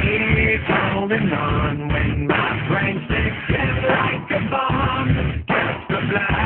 keep holding on when my brain sticks in like a bomb. Catch the blast.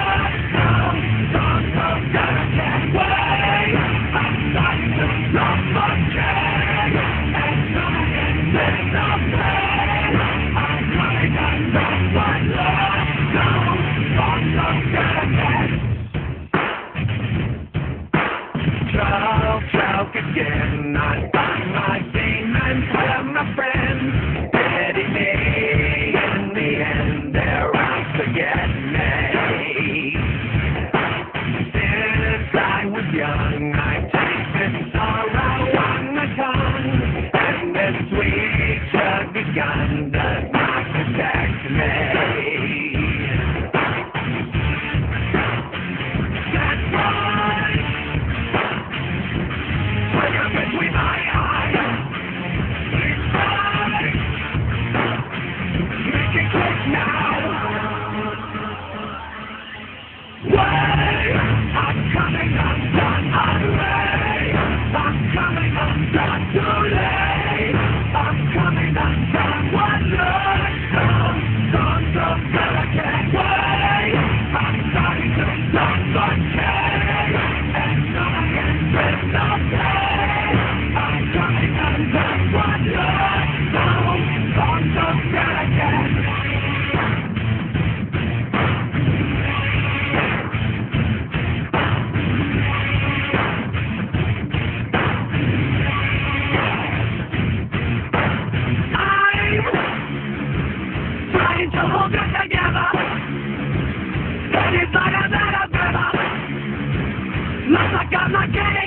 I buy my demons for my friends. betty me, in the end they're out to get me. Since I was young, I've tasted sorrow on my tongue, and the sweet sugar gun. Way! I'm coming, up. I got my cat